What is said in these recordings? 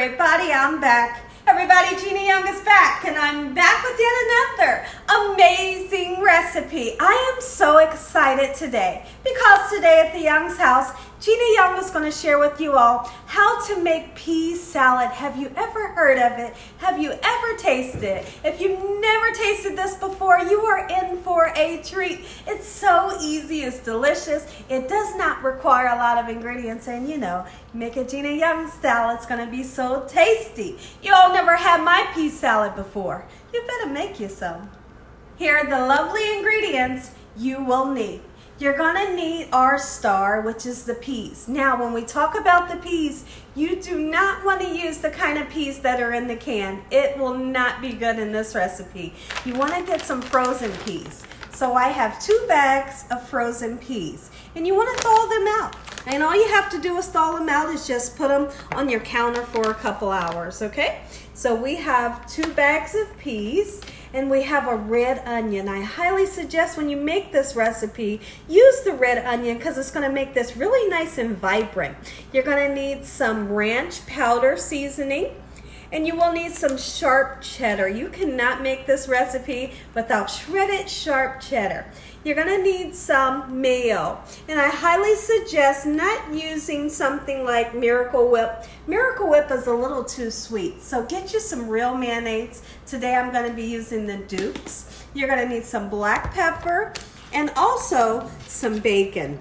everybody, I'm back. Everybody, Gina Young is back, and I'm back with yet another amazing recipe. I am so excited today because today at the Young's house, Gina Young is going to share with you all how to make pea salad. Have you ever heard of it? Have you ever tasted it? If you've never tasted this before, you are in for a treat. It's so easy, it's delicious. It does not require a lot of ingredients, and you know, make a Gina Young style. It's going to be so tasty. You all never had my pea salad before. You better make you some. Here are the lovely ingredients you will need. You're gonna need our star, which is the peas. Now, when we talk about the peas, you do not wanna use the kind of peas that are in the can. It will not be good in this recipe. You wanna get some frozen peas. So I have two bags of frozen peas, and you wanna thaw them out. And all you have to do is thaw them out is just put them on your counter for a couple hours, okay? So we have two bags of peas, and we have a red onion. I highly suggest when you make this recipe, use the red onion because it's going to make this really nice and vibrant. You're going to need some ranch powder seasoning. And you will need some sharp cheddar. You cannot make this recipe without shredded sharp cheddar. You're gonna need some mayo. And I highly suggest not using something like Miracle Whip. Miracle Whip is a little too sweet, so get you some real mayonnaise. Today I'm gonna be using the Duke's. You're gonna need some black pepper and also some bacon.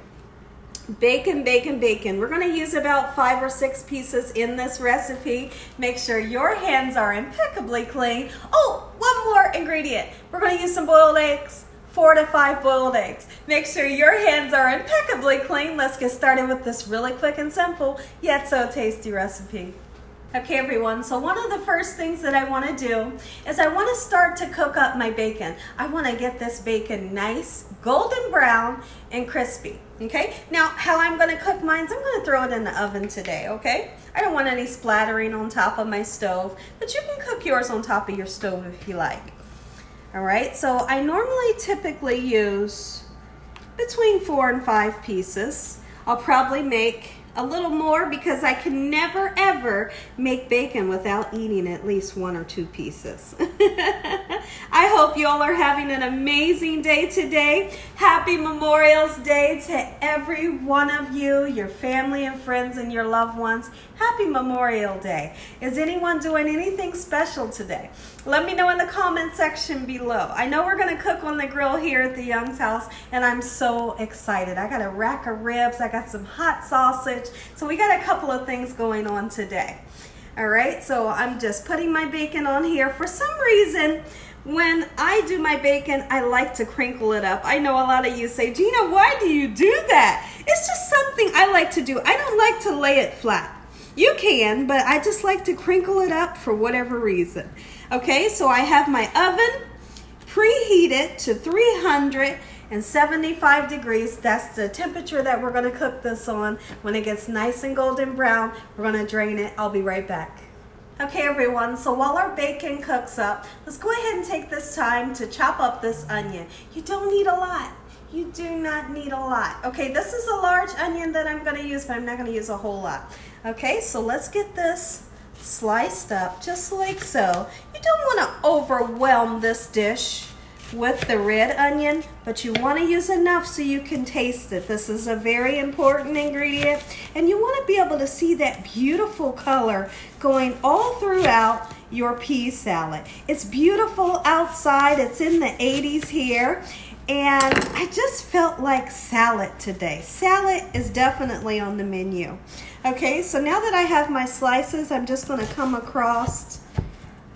Bacon, bacon, bacon. We're gonna use about five or six pieces in this recipe. Make sure your hands are impeccably clean. Oh, one more ingredient. We're gonna use some boiled eggs, four to five boiled eggs. Make sure your hands are impeccably clean. Let's get started with this really quick and simple, yet so tasty recipe. Okay everyone, so one of the first things that I want to do is I want to start to cook up my bacon. I want to get this bacon nice, golden brown, and crispy. Okay, now how I'm going to cook mine is I'm going to throw it in the oven today, okay? I don't want any splattering on top of my stove, but you can cook yours on top of your stove if you like. All right, so I normally typically use between four and five pieces. I'll probably make a little more because I can never ever make bacon without eating at least one or two pieces. I hope you all are having an amazing day today. Happy Memorial's Day to every one of you, your family and friends and your loved ones. Happy Memorial Day. Is anyone doing anything special today? Let me know in the comment section below. I know we're gonna cook on the grill here at the Young's house and I'm so excited. I got a rack of ribs, I got some hot sausage. So we got a couple of things going on today. All right, so I'm just putting my bacon on here. For some reason, when I do my bacon, I like to crinkle it up. I know a lot of you say, Gina, why do you do that? It's just something I like to do. I don't like to lay it flat. You can, but I just like to crinkle it up for whatever reason. Okay, so I have my oven preheated to 375 degrees. That's the temperature that we're gonna cook this on. When it gets nice and golden brown, we're gonna drain it. I'll be right back. Okay everyone, so while our bacon cooks up, let's go ahead and take this time to chop up this onion. You don't need a lot. You do not need a lot. Okay, this is a large onion that I'm gonna use, but I'm not gonna use a whole lot. Okay, so let's get this sliced up just like so. You don't wanna overwhelm this dish with the red onion, but you wanna use enough so you can taste it. This is a very important ingredient, and you wanna be able to see that beautiful color going all throughout your pea salad. It's beautiful outside, it's in the 80s here, and I just felt like salad today. Salad is definitely on the menu. Okay, so now that I have my slices, I'm just gonna come across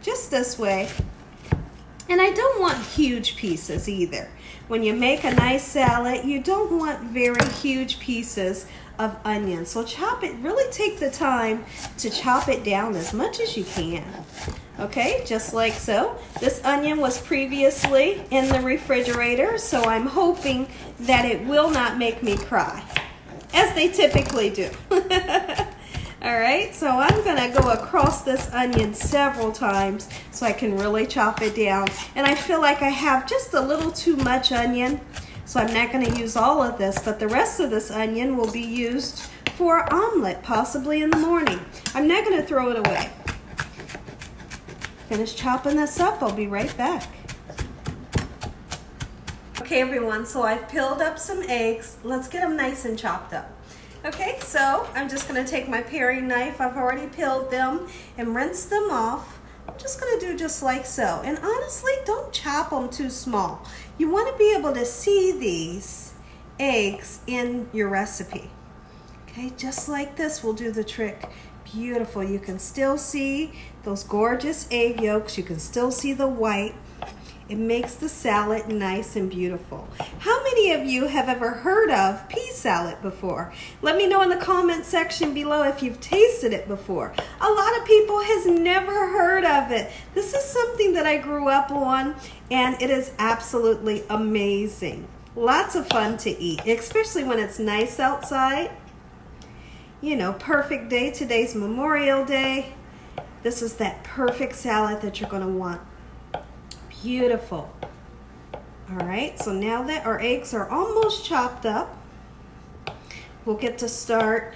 just this way. And I don't want huge pieces either. When you make a nice salad, you don't want very huge pieces of onion. So chop it, really take the time to chop it down as much as you can. Okay, just like so. This onion was previously in the refrigerator, so I'm hoping that it will not make me cry, as they typically do. All right, so I'm gonna go across this onion several times so I can really chop it down. And I feel like I have just a little too much onion, so I'm not gonna use all of this, but the rest of this onion will be used for omelet, possibly in the morning. I'm not gonna throw it away. Finish chopping this up, I'll be right back. Okay everyone, so I've peeled up some eggs. Let's get them nice and chopped up. Okay, so I'm just gonna take my paring knife. I've already peeled them and rinsed them off. I'm just gonna do just like so. And honestly, don't chop them too small. You wanna be able to see these eggs in your recipe. Okay, just like this will do the trick. Beautiful, you can still see those gorgeous egg yolks. You can still see the white. It makes the salad nice and beautiful. How many of you have ever heard of pea salad before? Let me know in the comment section below if you've tasted it before. A lot of people has never heard of it. This is something that I grew up on and it is absolutely amazing. Lots of fun to eat, especially when it's nice outside. You know, perfect day. Today's Memorial Day. This is that perfect salad that you're going to want. Beautiful. All right, so now that our eggs are almost chopped up, we'll get to start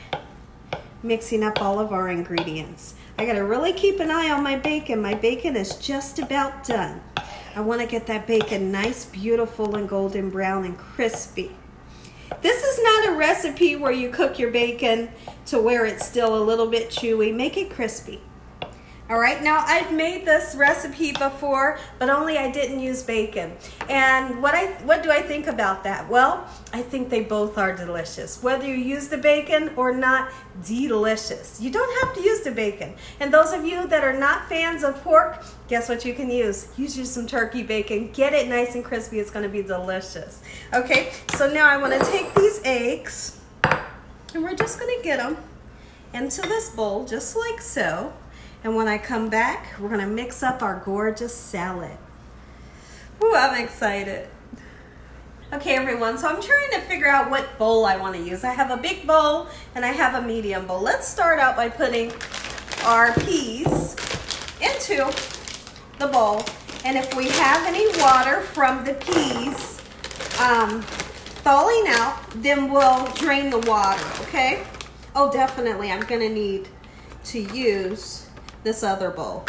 mixing up all of our ingredients. I gotta really keep an eye on my bacon. My bacon is just about done. I wanna get that bacon nice, beautiful, and golden brown and crispy. This is not a recipe where you cook your bacon to where it's still a little bit chewy. Make it crispy. All right, now I've made this recipe before, but only I didn't use bacon. And what I what do I think about that? Well, I think they both are delicious. Whether you use the bacon or not, delicious. You don't have to use the bacon. And those of you that are not fans of pork, guess what you can use? Use you some turkey bacon. Get it nice and crispy. It's gonna be delicious. Okay, so now I wanna take these eggs and we're just gonna get them into this bowl just like so. And when I come back, we're gonna mix up our gorgeous salad. Ooh, I'm excited. Okay, everyone, so I'm trying to figure out what bowl I wanna use. I have a big bowl and I have a medium bowl. Let's start out by putting our peas into the bowl. And if we have any water from the peas um, thawing out, then we'll drain the water, okay? Oh, definitely, I'm gonna need to use this other bowl.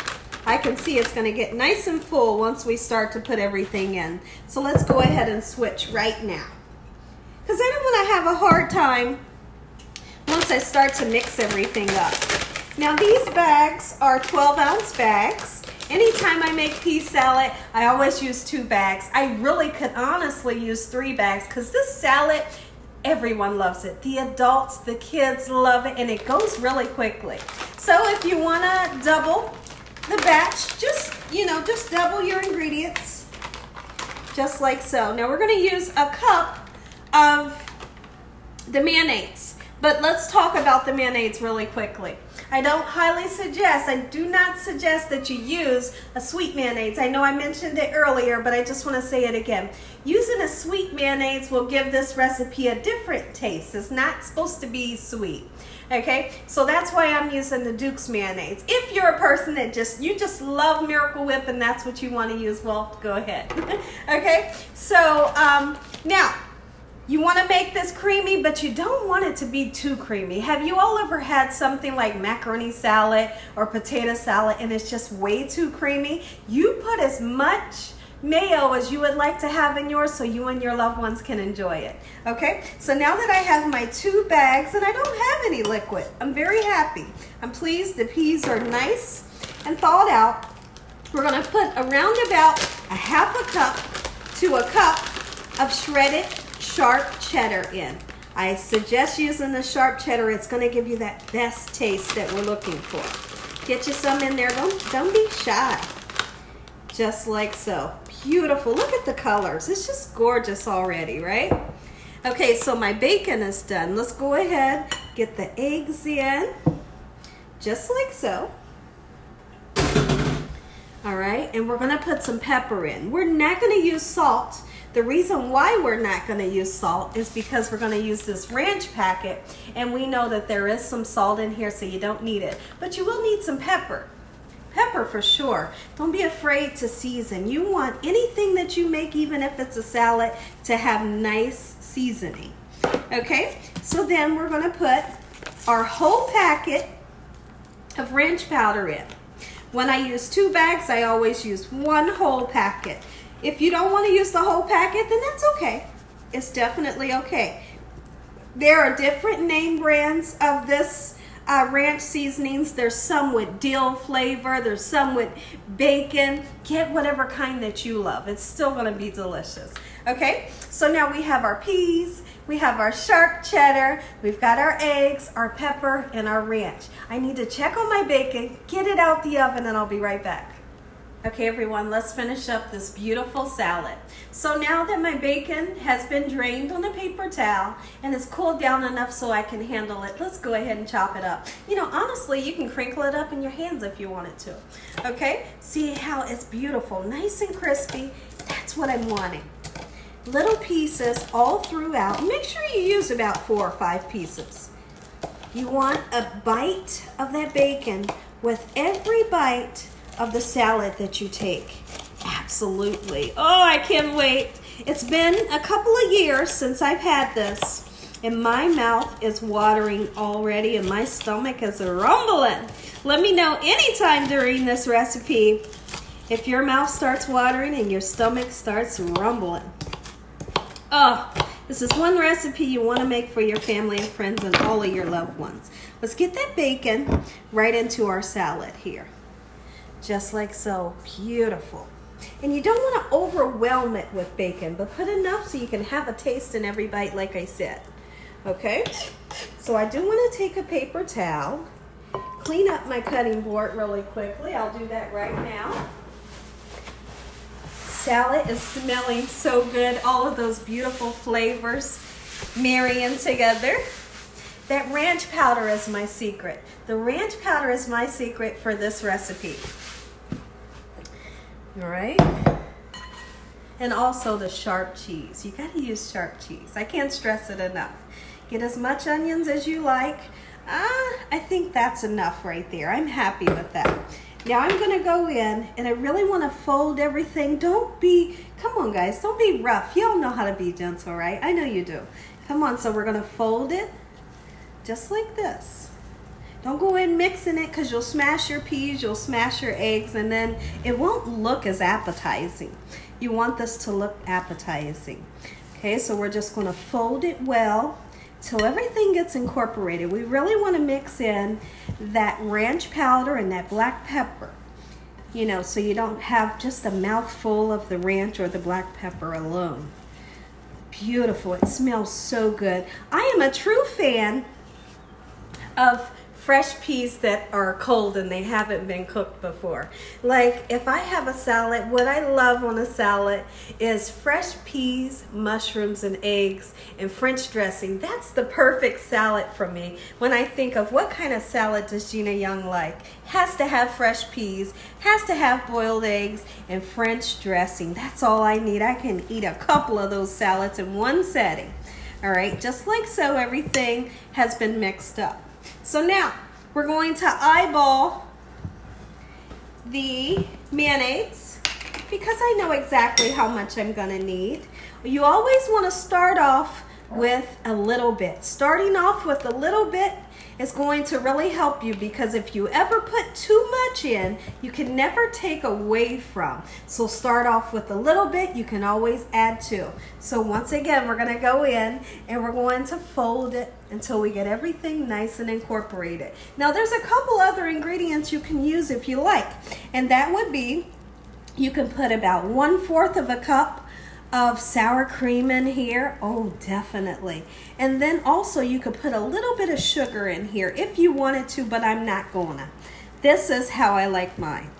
I can see it's gonna get nice and full once we start to put everything in. So let's go ahead and switch right now. Because I don't wanna have a hard time once I start to mix everything up. Now these bags are 12 ounce bags. Anytime I make pea salad, I always use two bags. I really could honestly use three bags because this salad everyone loves it. The adults, the kids love it, and it goes really quickly. So if you want to double the batch, just, you know, just double your ingredients, just like so. Now we're going to use a cup of the mayonnaise. But let's talk about the mayonnaise really quickly. I don't highly suggest, I do not suggest that you use a sweet mayonnaise. I know I mentioned it earlier, but I just want to say it again. Using a sweet mayonnaise will give this recipe a different taste. It's not supposed to be sweet. Okay, so that's why I'm using the Duke's mayonnaise. If you're a person that just, you just love Miracle Whip and that's what you want to use, well, go ahead. okay, so um, now, you want to make this creamy, but you don't want it to be too creamy. Have you all ever had something like macaroni salad or potato salad and it's just way too creamy? You put as much mayo as you would like to have in yours so you and your loved ones can enjoy it. Okay, so now that I have my two bags and I don't have any liquid, I'm very happy. I'm pleased the peas are nice and thawed out. We're gonna put around about a half a cup to a cup of shredded sharp cheddar in. I suggest using the sharp cheddar. It's going to give you that best taste that we're looking for. Get you some in there. Don't, don't be shy. Just like so. Beautiful. Look at the colors. It's just gorgeous already, right? Okay, so my bacon is done. Let's go ahead, get the eggs in, just like so. All right, and we're gonna put some pepper in. We're not gonna use salt the reason why we're not to use salt is because we're to use this ranch packet and we know that there is some salt in here so you don't need it. But you will need some pepper. Pepper for sure. Don't be afraid to season. You want anything that you make, even if it's a salad, to have nice seasoning. Okay, so then we're to put our whole packet of ranch powder in. When I use two bags, I always use one whole packet. If you don't want to use the whole packet, then that's okay. It's definitely okay. There are different name brands of this uh, ranch seasonings. There's some with dill flavor. There's some with bacon. Get whatever kind that you love. It's still going to be delicious. Okay, so now we have our peas. We have our sharp cheddar. We've got our eggs, our pepper, and our ranch. I need to check on my bacon, get it out the oven, and I'll be right back. Okay, everyone, let's finish up this beautiful salad. So now that my bacon has been drained on a paper towel and it's cooled down enough so I can handle it, let's go ahead and chop it up. You know, honestly, you can crinkle it up in your hands if you wanted to. Okay, see how it's beautiful, nice and crispy. That's what I'm wanting. Little pieces all throughout. Make sure you use about four or five pieces. You want a bite of that bacon with every bite of the salad that you take. Absolutely. Oh, I can't wait. It's been a couple of years since I've had this, and my mouth is watering already, and my stomach is rumbling. Let me know anytime during this recipe if your mouth starts watering and your stomach starts rumbling. Oh, this is one recipe you want to make for your family and friends and all of your loved ones. Let's get that bacon right into our salad here just like so. Beautiful. And you don't want to overwhelm it with bacon, but put enough so you can have a taste in every bite, like I said. Okay? So I do want to take a paper towel, clean up my cutting board really quickly. I'll do that right now. Salad is smelling so good. All of those beautiful flavors marrying together. That ranch powder is my secret. The ranch powder is my secret for this recipe. All right. And also the sharp cheese. You gotta use sharp cheese. I can't stress it enough. Get as much onions as you like. Ah, I think that's enough right there. I'm happy with that. Now I'm gonna go in and I really wanna fold everything. Don't be, come on guys, don't be rough. Y'all know how to be gentle, right? I know you do. Come on, so we're gonna fold it just like this. Don't go in mixing it because you'll smash your peas, you'll smash your eggs, and then it won't look as appetizing. You want this to look appetizing. Okay, so we're just to fold it well till everything gets incorporated. We really want to mix in that ranch powder and that black pepper. You know, so you don't have just a mouthful of the ranch or the black pepper alone. Beautiful. It smells so good. I am a true fan of fresh peas that are cold and they haven't been cooked before. Like if I have a salad, what I love on a salad is fresh peas, mushrooms, and eggs and French dressing. That's the perfect salad for me. When I think of what kind of salad does Gina Young like? Has to have fresh peas, has to have boiled eggs, and French dressing. That's all I need. I can eat a couple of those salads in one setting. All right, just like so, everything has been mixed up. So now we're going to eyeball the mayonnaise because I know exactly how much I'm gonna need. You always wanna start off with a little bit. Starting off with a little bit is going to really help you because if you ever put too much in, you can never take away from. So start off with a little bit, you can always add to. So once again, we're gonna go in and we're going to fold it until we get everything nice and incorporated. Now there's a couple other ingredients you can use if you like, and that would be, you can put about one fourth of a cup of sour cream in here? Oh, definitely. And then also you could put a little bit of sugar in here if you wanted to, but I'm not gonna. This is how I like mine.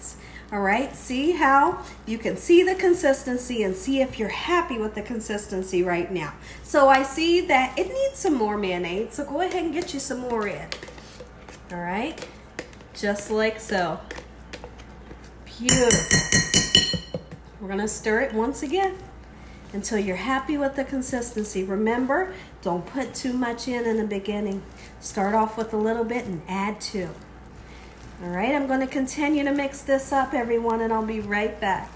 All right, see how you can see the consistency and see if you're happy with the consistency right now. So I see that it needs some more mayonnaise, so go ahead and get you some more in. All right, just like so. Beautiful. We're gonna stir it once again until you're happy with the consistency. Remember, don't put too much in in the beginning. Start off with a little bit and add to. All right, I'm going to continue to mix this up, everyone, and I'll be right back.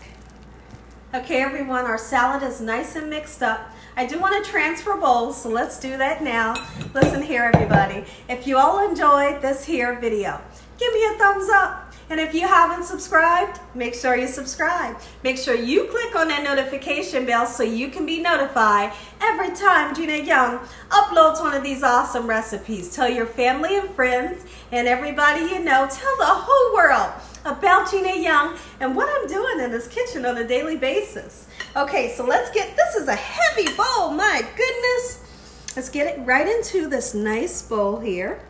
Okay, everyone, our salad is nice and mixed up. I do want to transfer bowls, so let's do that now. Listen here, everybody. If you all enjoyed this here video, give me a thumbs up. And if you haven't subscribed, make sure you subscribe. Make sure you click on that notification bell so you can be notified every time Gina Young uploads one of these awesome recipes. Tell your family and friends and everybody you know, tell the whole world about Gina Young and what I'm doing in this kitchen on a daily basis. Okay, so let's get, this is a heavy bowl, my goodness. Let's get it right into this nice bowl here.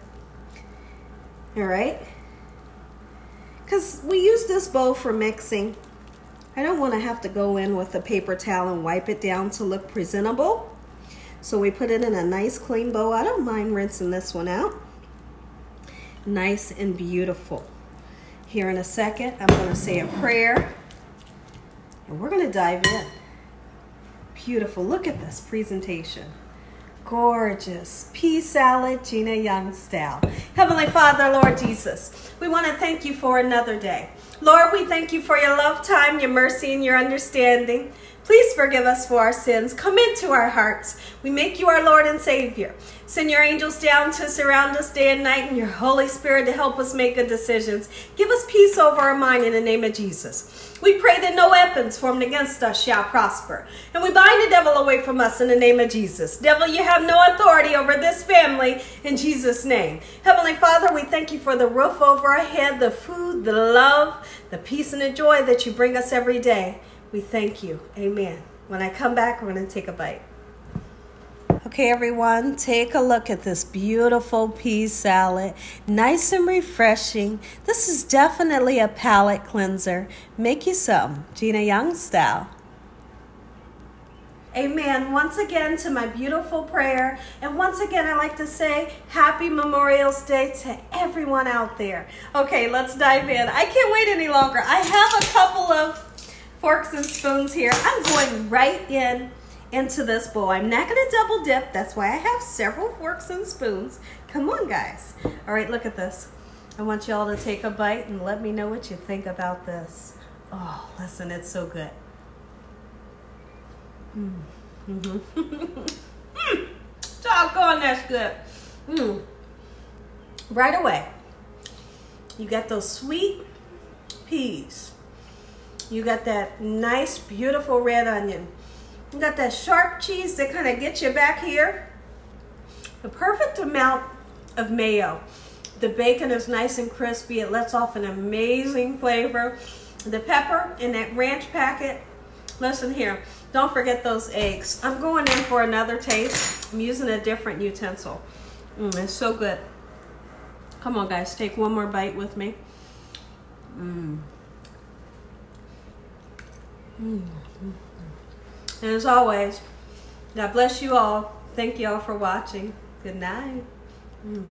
All right because we use this bowl for mixing. I don't want to have to go in with a paper towel and wipe it down to look presentable. So we put it in a nice clean bowl. I don't mind rinsing this one out. Nice and beautiful. Here in a second, I'm going to say a prayer. And we're going to dive in. Beautiful. Look at this presentation gorgeous pea salad, Gina Young style. Heavenly Father, Lord Jesus, we want to thank you for another day. Lord, we thank you for your love time, your mercy, and your understanding. Please forgive us for our sins. Come into our hearts. We make you our Lord and Savior. Send your angels down to surround us day and night and your Holy Spirit to help us make good decisions. Give us peace over our mind in the name of Jesus. We pray that no weapons formed against us shall prosper. And we bind the devil away from us in the name of Jesus. Devil, you have no authority over this family in Jesus' name. Heavenly Father, we thank you for the roof over our head, the food, the love, the peace, and the joy that you bring us every day. We thank you. Amen. When I come back, we're going to take a bite. Okay, everyone, take a look at this beautiful pea salad. Nice and refreshing. This is definitely a palate cleanser. Make you some, Gina Young style. Amen. Once again to my beautiful prayer. And once again, I like to say happy Memorial's Day to everyone out there. Okay, let's dive in. I can't wait any longer. I have a couple of forks and spoons here. I'm going right in into this bowl. I'm not gonna double dip. That's why I have several forks and spoons. Come on, guys. All right, look at this. I want you all to take a bite and let me know what you think about this. Oh, listen, it's so good. Mm. Mm-hmm. mm. Doggone, that's good. Mm. Right away, you got those sweet peas. You got that nice, beautiful red onion. You got that sharp cheese that kind of gets you back here. The perfect amount of mayo. The bacon is nice and crispy. It lets off an amazing flavor. The pepper in that ranch packet. Listen here, don't forget those eggs. I'm going in for another taste. I'm using a different utensil. Mm, it's so good. Come on guys, take one more bite with me. Mmm. Mmm. And as always, God bless you all. Thank you all for watching. Good night.